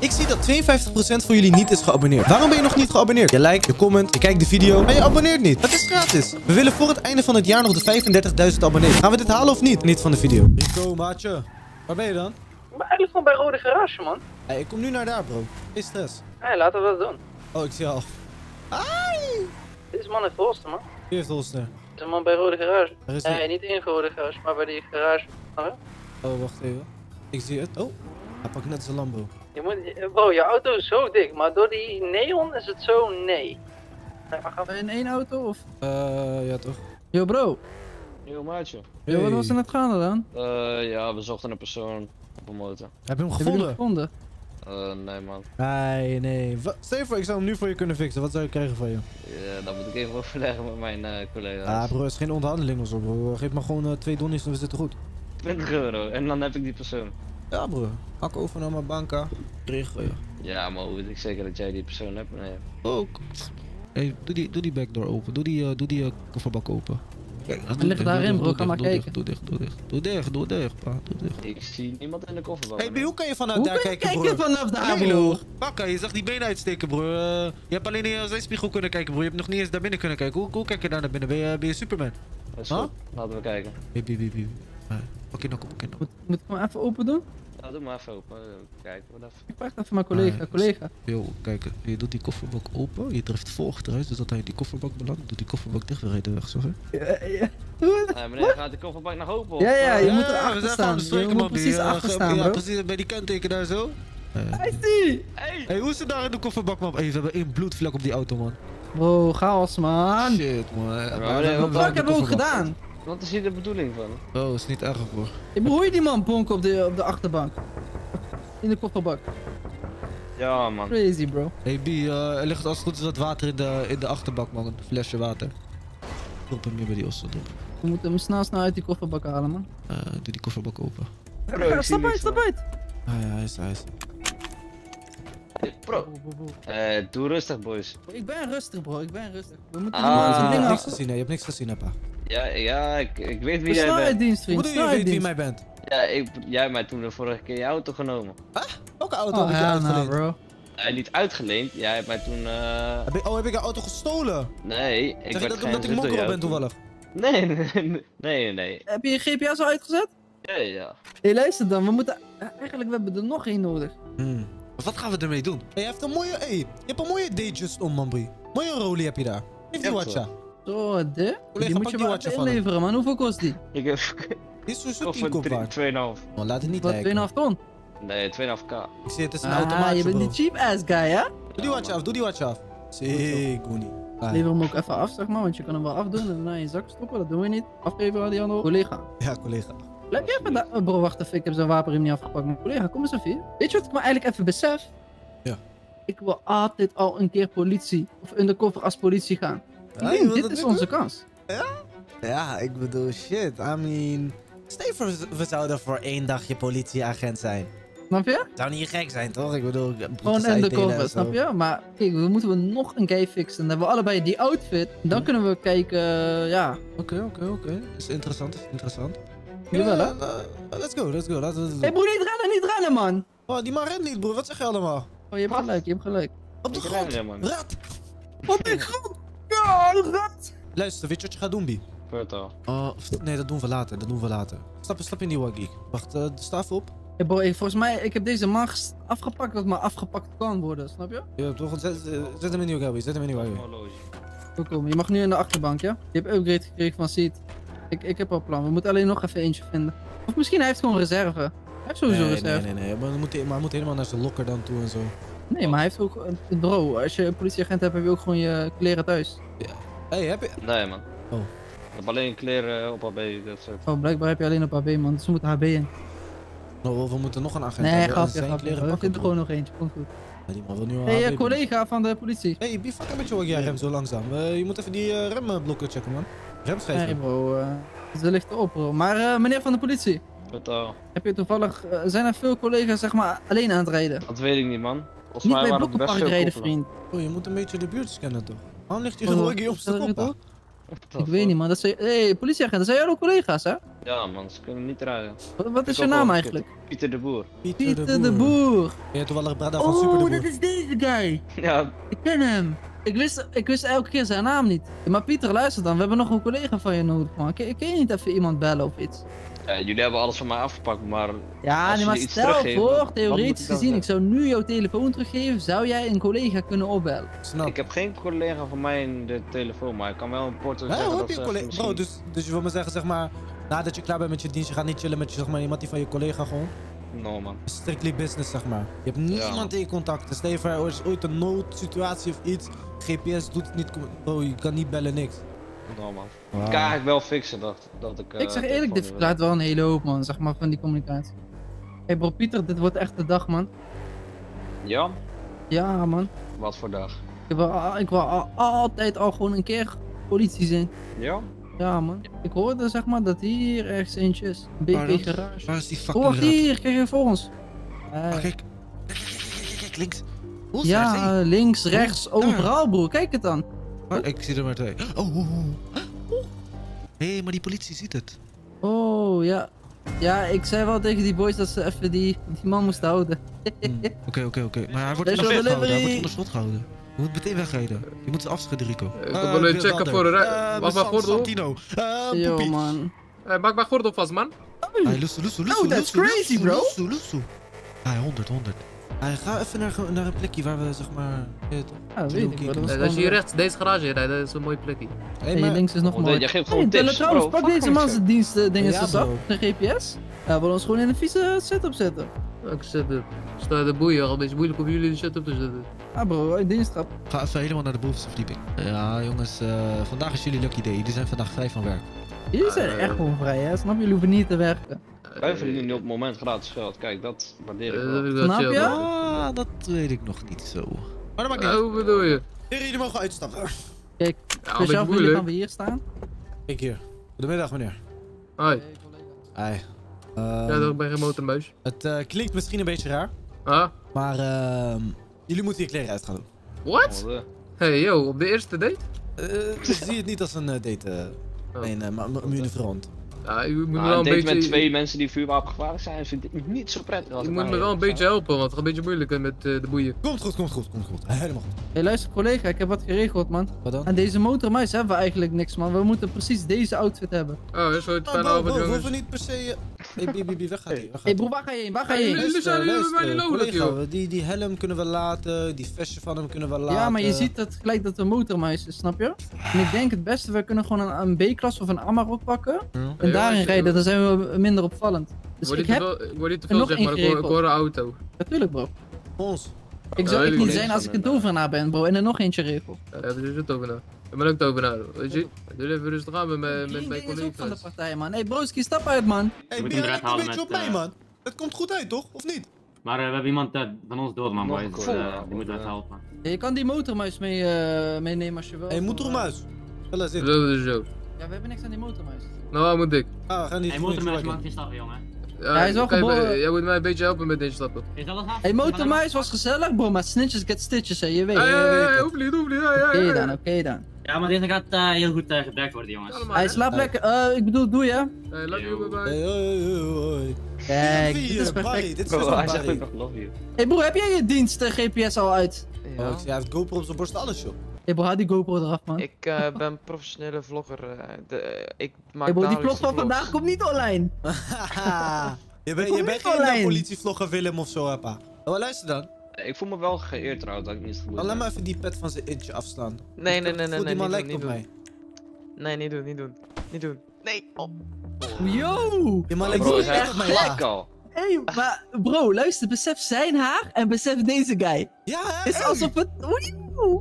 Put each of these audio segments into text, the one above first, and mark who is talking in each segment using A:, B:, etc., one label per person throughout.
A: Ik zie dat 52% van jullie niet is geabonneerd. Waarom ben je nog niet geabonneerd? Je like, je comment, je kijkt de video, maar je abonneert niet. Het is gratis. We willen voor het einde van het jaar nog de 35.000 abonnees. Gaan we dit halen of niet? Niet van de video. Rico, maatje. Waar ben je dan?
B: Ik ben eigenlijk gewoon bij Rode Garage, man.
A: Hey, ik kom nu naar daar, bro. Geen stress.
B: Hé, laten we dat doen.
A: Oh, ik zie al. Ai!
B: Dit is man in Volsten, man.
A: Wie heeft Holster?
B: Dit is een man bij Rode Garage.
A: Waar is?
B: Nee, niet in Rode Garage, maar bij die garage. Oh?
A: Oh, wacht even. Ik zie het. Oh, hij pakt net zijn Lambo.
B: Je moet, bro, je auto is zo dik, maar door die neon is het zo nee.
C: In één auto of?
A: Eh, ja toch?
C: Yo bro,
D: Yo maatje.
C: yo, wat was er net gaande dan?
D: Eh ja, we zochten een persoon op een motor.
A: Heb je hem
C: Heb je hem
A: gevonden?
C: gevonden?
D: Eh nee man.
A: Nee, nee. Stel je voor, ik zou hem nu voor je kunnen fixen. Wat zou je krijgen van je?
D: Ja, dat moet ik even overleggen met mijn eh collega's.
A: Ah, bro, het is geen onderhandeling of zo, bro. Geef maar gewoon eh, twee donnies en we zitten goed.
D: 20 euro en dan heb ik die persoon.
A: Ja, bro. Hak over naar mijn banka. Regel je.
D: Ja, maar hoe weet ik zeker dat jij die persoon hebt? Nee.
A: Ook. Hey, doe die, doe die backdoor open. Doe die, eh, doe die eh, kofferbak open. Kijk,
C: Hij ligt daarin, bro. Ga maar kijken.
A: Doe dicht, doe dicht. Doe dicht, doe dicht, pa. Doe dicht.
D: Ik zie niemand in de kofferbak.
A: Hey, B, hoe kan je vanuit
C: Hoe
A: daar
C: kan je
A: kijken,
C: kijken
A: broer?
C: vanaf daar,
A: Nee,
C: bro?
A: Bakka, je zag die benen uitsteken, bro. Eh, je hebt alleen in zijn spiegel kunnen kijken, bro. Je hebt nog niet eens daar binnen kunnen kijken. Hoe, hoe kijk je daar naar binnen? Ben je, ben je Superman?
D: Dat is
A: Huh?
D: goed. Laten we kijken.
A: Hey, B, B, B. Eh, Pak je nok, pak je nok.
C: Moet, moet ik hem even open doen?
D: Nou, doe maar even open. Eh, Kijken we even.
C: Ik vraag het even mijn collega,
A: Ah,
C: collega.
A: Yo, kijk, je doet die kofferbak open. Je drijft vol achteruit, dus dat hij in die kofferbak belandt. Doet die kofferbak dicht, we rijden weg, zo hè?
C: Ja, ja.
D: Nee, meneer, gaat de kofferbak nog open? of?
C: Ja, ja, je
D: Eh,
C: moet
A: we
C: erachter
A: zijn
C: staan. moet
A: man.
C: precies
A: eh,
C: achter staan,
A: Ja, precies, bij die kenteken daar zo. Eh,
C: Hij is die!
D: Hey!
A: Hey, hoe is het daar in de kofferbak, man? Hey, we hebben één bloedvlek op die auto, man.
C: Wow, chaos man.
A: Shit, man.
C: Wat hebben we ook gedaan?
D: Wat is hier de bedoeling van?
A: Oh, is niet erg, bro.
C: Ik behoor je die man bonken op de, op de achterbank. In de kofferbak.
D: Ja man.
C: Crazy bro.
A: Hey, B, eh, er ligt als het goed is wat water in de, in de achterbak, man. Een flesje water. Drop hem hier bij die ossen, drop.
C: We moeten hem snel snel uit die kofferbak halen man.
A: Eh, doe die kofferbak open.
D: Bro,
C: stap uit, stap uit.
A: Ah ja, hij is, hij is.
D: Bro, eh, doe rustig boys.
C: Ik ben rustig bro, ik ben rustig. We moeten
D: Ah.
C: af.
A: gezien, hè? Je hebt niks gezien, hè, pa?
D: Ja, ja, ik, ik weet wie jij bent.
C: dienst
A: Hoe
C: vriend,
A: bedoel je, je weet wie mij bent?
D: Ja, ik, jij hebt mij toen de vorige keer je auto genomen.
A: Welke auto
C: Oh
A: heb ik je
C: nou
A: uitgeleend?
C: bro.
D: Hij niet uitgeleend, jij hebt mij toen eh...
A: Heb ik- oh, heb ik je auto gestolen?
D: Nee, ik
A: Zeg je
D: werd
A: dat omdat ik mokro
D: jou
A: ben
D: toen.
A: toevallig?
D: Nee, nee, nee, nee.
C: Heb je je GPS al uitgezet?
D: Ja, ja.
C: Hé luister dan, we moeten... Eigenlijk we hebben er nog één nodig.
A: Hmm. Wat gaan we ermee doen? Hey, je hebt een mooie... Hey, je hebt een mooie Datejust om, man. Mooie rolie heb je daar. Geef die watcha.
C: Zo, de? die moet je
A: die hem.
C: inleveren man, hoeveel kost die?
D: Ik heb
A: Die is zo
D: of
A: 10 kop waard.
D: een 2,5.
A: Man, laat het niet
C: Wat,
A: lijken.
C: 2,5 ton?
D: Nee, 2,5k.
A: Ik zie het, is een
C: Ah,
A: automaatje,
C: je bent
A: bro.
C: die cheap ass guy hè?
A: Doe die watcha af, doe die watcha af. Goonie. Ah,
C: Lever hem ook even af zeg maar, want je kan hem wel afdoen en daarna in je zak stoppen, dat doen we niet. Afgeven aan die andere collega.
A: Ja, collega.
C: Blijf je even daar... Oh, bro, wacht even, ik heb zijn wapenriem niet afgepakt. Mijn collega, kom eens even hier. Weet je wat ik me eigenlijk even besef?
A: Ja.
C: Ik wil altijd al een keer politie, of undercover als politie gaan.
A: Ah, wil
C: dit is
A: doen?
C: onze kans.
A: Ja, ik bedoel, shit. I mean... Stel voor, we zouden voor één dagje politieagent zijn.
C: Snap je?
A: Zou niet gek zijn, toch? Ik bedoel,
C: Gewoon undercover,
A: en zo.
C: snap je? Maar kijk, we moeten we nog een guy fixen. Dan hebben we allebei die outfit. Dan
A: Hm.
C: kunnen we kijken, eh, ja.
A: Oké, oké, oké. Is interessant, is interessant.
C: Jawel, hè?
A: Ja, eh, let's go, let's go. Laten we het
C: Hé
A: doen.
C: broer, niet rennen, niet rennen man!
A: Oh, die man rent niet, broer. Wat zeg je allemaal?
C: Oh, je hebt gelijk, je hebt gelijk.
A: Op de grond. Rat.
C: Wat een grond!
A: Luister, weet je wat je gaat doen, Bi? Oh, of- nee, dat doen we later. Dat doen we later. Stap, stap in die waggie. Wacht, eh sta even op.
C: Hey bro, ik- volgens mij, ik heb deze man afgepakt wat maar afgepakt kan worden, snap je?
A: Ja, toch? Zet, eh, zet hem in die waggie. Zet hem in die.
C: Goed komen. Je mag nu in de achterbank, ja? Je hebt upgrade gekregen van Seat. Ik, ik heb al een plan. We moeten alleen nog even eentje vinden. Of misschien hij heeft gewoon reserve. Hij heeft sowieso
A: Nee,
C: reserve.
A: nee, nee, nee. Maar hij moet, maar hij moet helemaal naar zijn lokker dan toe en zo.
C: Nee, maar hij heeft ook... een- Bro, als je een politieagent hebt, heb je ook gewoon je kleren thuis.
A: hey, heb je...
D: Nee, man.
A: Oh.
D: Ik heb alleen kleren op AB, dat soort.
C: Oh, blijkbaar heb je alleen op AB, man. Dus we moeten HB in.
A: Nou, we moeten nog een agent
C: Nee,
A: hebben.
C: grapje,
A: Zijn
C: grapje.
A: kleren
C: We
A: pakken,
C: vinden
A: broer.
C: gewoon nog eentje. Komt goed.
A: Ja, die man wil nu al
C: Hé, hey,
A: HB doen.
C: collega van de politie.
A: Hey, wie fucking met je waggie? Jij remt zo langzaam. Eh, je moet even die eh, remblokken checken, man. Remschijf.
C: Nee, bro. eh, ze ligt erop, bro. Maar eh, meneer van de politie.
D: Porto.
C: Heb je toevallig... eh, zijn er veel collega's, zeg maar, alleen aan het rijden?
D: Dat weet ik niet, man. Volgens
C: Niet
D: mij
C: bij
D: waren het best
C: Blokkenpark
D: koppelen.
C: vriend.
A: Oh, je moet een beetje de buurt scannen, toch? Waarom ligt die
C: Oh,
A: waggie op zijn kop?
C: ik weet niet, man. Dat zijn... Hé, hey, politieagent, dat zijn jouw collega's, hè?
D: Ja man, ze kunnen niet rijden.
C: Wat, wat is je naam eigenlijk?
D: Pieter de Boer.
C: Pieter de Boer.
A: Ben je toevallig Brada van Super
C: Oh,
A: de
C: dat
A: Boer?
C: is deze guy.
D: Ja,
C: Ik ken hem. Ik wist, ik wist elke keer zijn naam niet. Maar Pieter, luister dan. We hebben nog een collega van je nodig, man. Kun, kun je niet even iemand bellen of iets?
D: ja, jullie hebben alles van mij afgepakt, maar
C: Ja,
D: Als
C: nee, maar stel voor, theoretisch gezien, ik zou nu jouw telefoon teruggeven. Zou jij een collega kunnen opbellen?
A: Snap.
D: ik heb geen collega van mij in de telefoon, maar ik kan wel een porto
A: Hè,
D: zeggen
A: hoe
D: dat
A: heb je collega?
D: misschien-
A: Bro, dus, dus je wil me zeggen, zeg maar, nadat je klaar bent met je dienst, je gaat niet chillen met je, zeg maar, iemand die van je collega gewoon.
D: No man.
A: Strictly business, zeg maar. Je hebt niemand in je contact. Stel je voor, er is ooit een noodsituatie of iets. GPS doet het niet. Bro, je kan niet bellen, niks.
D: No man.
A: Wow.
D: Ik kan eigenlijk wel fixen dat, dat ik... eh,
C: ik zeg eerlijk,
D: telefoon
C: dit verklaart wel een hele hoop, man. Zeg maar, van die communicatie. Hey bro, Pieter, dit wordt echt de dag, man.
D: Ja?
C: Ja, man.
D: Wat voor dag?
C: Ik wil, ik wil al- altijd al gewoon een keer politie zijn.
D: Ja?
C: Ja, man. Ik hoorde, zeg maar, dat hier ergens eentje is. BP garage.
A: Waar is die
C: Oh,
A: fucking
C: wacht
A: rat?
C: hier. Kijk even voor ons. Eh,
A: Oh, kijk. Kijk, kijk, kijk, links. Hoe
C: ja, links, rechts,
A: daar.
C: overal, broer. Kijk het dan.
A: Oh, ik zie er maar twee. Oh, oh, oh. Hé, hey, maar die politie ziet het.
C: Oh, ja. Ja, ik zei wel tegen die boys dat ze even die, die man moesten houden.
A: Hm, Oké, oké, oké. Maar hij wordt
C: Special
A: onder slot gehouden. Hij
C: delivery.
A: wordt onder slot gehouden. Je moet meteen wegrijden. Je moet ze afschudden, Rico.
E: Ik wil wel even checken voor de rij-
A: Uh,
E: Wacht maar, gordel.
A: Santino. Uh,
C: Yo, man.
E: Maak mijn gordel vast, man.
A: Hey, Lusso, Lusso, Lusso,
C: Oh, that's crazy, bro.
A: Lusso, Lusso. Hey, 100, 100. Hey, ga even naar, naar een plekje waar we, zeg maar... je weet toch?
C: Ja, weet ik. Dat
E: als je hier
C: eh,
E: rechts deze garage rijdt, dat is een mooi plekje.
A: Hey,
C: hey,
A: maar-
C: links is nog mooi.
D: eh, je geeft gewoon tips,
C: trouwens, pak deze man zijn diensten dingen
A: Ja,
C: zo de GPS. Ja, wil ons gewoon in een vieze setup zetten.
E: Ik zet het. Sta de boeien, al een beetje moeilijk om jullie de shit op te zetten.
C: Ja bro, in diensttrap.
A: Ga even helemaal naar de bovenste verdieping. Ja, jongens, eh, vandaag is jullie lucky day. Jullie zijn vandaag vrij van werk.
C: Jullie zijn
E: Eh.
C: echt gewoon vrij, hè? Snap je? Jullie hoeven niet te werken.
D: Wij verdienen nu op het moment gratis geld. Kijk, dat waardeer ik wel.
E: Eh, dat
C: Snap je?
E: bro.
A: Ah, dat weet ik nog niet zo. Maar dat maakt niet
E: Eh, Hoe bedoel je?
A: Jullie mogen uitstappen.
E: Ja, een
C: Speciaal
E: beetje
C: voor jullie gaan we hier staan.
A: Kijk hier. Goedemiddag, meneer.
E: Hoi,
A: Hi. Ehm,
E: ja, dat ben geen motormuis.
A: het eh, klinkt misschien een beetje raar,
E: Ah,
A: maar ehm, jullie moeten je kleren uit gaan doen.
E: what?
D: Wat, eh,
E: Hey, yo, op de eerste date?
A: Eh, zie het niet als een date.
E: Oh.
A: Nee, maar jullie verand.
E: Ja, je moet me
D: Nou,
E: wel
D: een
E: beetje...
D: met twee mensen die vuurwapengevaarlijk zijn, vind ik niet zo prettig. als
E: Je moet me wel een beetje helpen, want het gaat een beetje moeilijk met eh, de boeien.
A: Komt goed, komt goed, komt goed. Helemaal goed.
C: Hé, luister collega, ik heb wat geregeld, man.
A: Wat dan?
C: Aan deze motormuis hebben we eigenlijk niks, man. We moeten precies deze outfit hebben.
E: Oh, is
A: Oh,
E: fijne
A: bro,
E: avond,
A: bro, we
E: jongens.
A: hoeven niet per se... eh, Hey, Bibi, Bibi, weg gaat hij.
C: Hé hey, broer, waar ga je heen? Waar ga je
E: Hey,
C: heen?
E: jullie zijn- jullie nodig, joh.
A: die, die helm kunnen we laten, die vestje van hem kunnen we laten.
C: Ja, maar je ziet dat gelijk dat het een motormuis is, snap je? En ik denk het beste, we kunnen gewoon een, een B-klas of een Amarok pakken. Daarin rijden, dan zijn we minder opvallend. Dus
E: Word
C: ik heb...
E: veel, ik word niet te veel
C: nog
E: zeg maar, ik hoor, ik een auto.
C: Natuurlijk, bro.
A: Ons.
C: Ik zou
E: ik
C: niet zijn als ik een tovenaar ben, bro. En er nog eentje regel.
E: Ja, daar hebben ze tovenaar. Ik ben ook tovenaar, weet je. Doe even rustig aan met, mijn-
C: is ook van de
E: collega's.
C: partij, man. Hé, hey, broski, stap uit, man.
A: Hey,
F: moet
A: ben
F: eruit
A: een
F: halen
A: beetje
F: met,
A: op mij,
F: eh,
A: man? Het komt goed uit, toch? Of niet?
F: Maar eh, we hebben iemand eh, van ons dood, man, boys.
D: een
F: Dus,
D: ja,
F: die moeten we
D: of,
F: even helpen.
C: Ja, je kan die motormuis mee, eh, meenemen als je wil.
A: Hé, hey, motormuis. Wel eens.
C: Ja, we hebben niks aan die motormuis.
E: Nou, waar moet ik?
A: Ah, gaan niet
F: Hey,
A: goed
F: motormuis maakt geen stappen, jongen.
E: Ja,
C: hij is wel geboren-
E: Jij moet mij een beetje helpen met deze stappen.
F: Is dat?
C: Hé, hey, motormuis was gezellig, bro. Maar snitches get stitches, hè. Je weet. Oké
A: weet
E: hé,
A: het.
E: hoef niet, hoef niet. Ja, ja,
C: dan,
E: ja.
C: oké dan.
F: Ja, maar deze gaat eh, heel goed eh, gebruikt worden, jongens.
E: Allemaal,
C: Hij slaapt lekker. Eh, ik bedoel, doe je?
E: Hey, love you,
F: Yo.
E: bye bye.
A: Hey, hoi, hoi, hoi.
C: Kijk, dit is perfect.
A: Dit is
D: Bro, hij zegt ook nog love you.
C: Hé hey, broer, heb jij je dienst GPS al uit?
A: Oh, ik zie, hij heeft GoPro op zijn borst, alles, joh.
C: Bro, haal die GoPro eraf, man.
G: Ik eh, ben professionele vlogger. eh, de, eh, ik maak
C: hey, bro, die vlog van vandaag komt niet online.
A: je bent, je bent geen politievlogger Willem of zo, hè, pa. Oh, luister dan.
D: Ik voel me wel geëerd trouwens dat ik niet
A: laat me even die pet van zijn intje afslaan.
G: Nee,
A: Ik
G: nee, nee, nee, nee,
A: Die man
G: niet
A: lijkt
G: doen,
A: op
G: niet
A: mij.
G: Nee, niet doen, niet doen. Niet doen. Nee, oh.
C: Yo!
A: Die man lijkt echt op mij.
D: al.
C: Hé, hey, maar bro, luister, besef zijn haar en besef deze guy.
A: Ja, hè?
C: Het is alsof het...